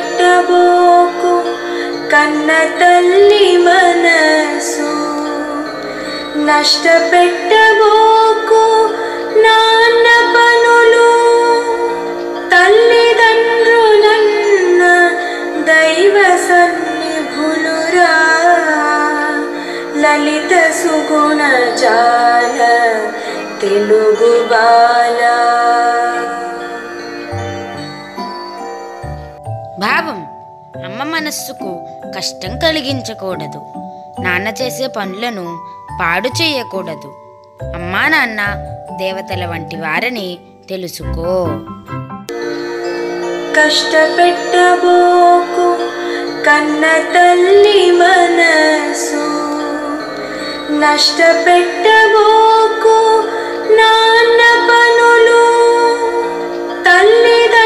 కష్టపెట్టబోకు కన్న తల్లి మనసు నష్టపెట్టబోకు సన్నిభులురా లలిత సుగుణ జాల తెలుగు బాల. భావం అమ్మ మనస్సుకు కష్టం కలిగించకూడదు. నాన్న చేసే పనులను పాడు చేయకూడదు. అమ్మా నాన్న దేవతల వంటి వారని తెలుసుకో. కష్టపెట్టబోకు కన్న తల్లి మనసు నష్టపెట్టబోకు నాన్న పనులు. తల్లిదండ్రులన్న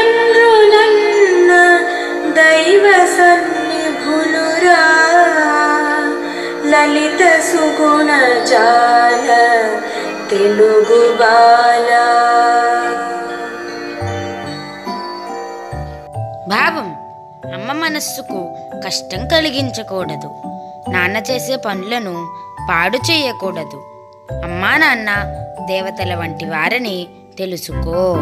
దైవ సన్నిభులురా లలిత సుగుణ జాల తెలుగు బాల. భావం. అమ్మ మనస్సుకు కష్టం కలిగించకూడదు. నాన్న చేసే పనులను పాడు చేయకూడదు. అమ్మా నాన్న దేవతల వంటి వారని తెలుసుకో.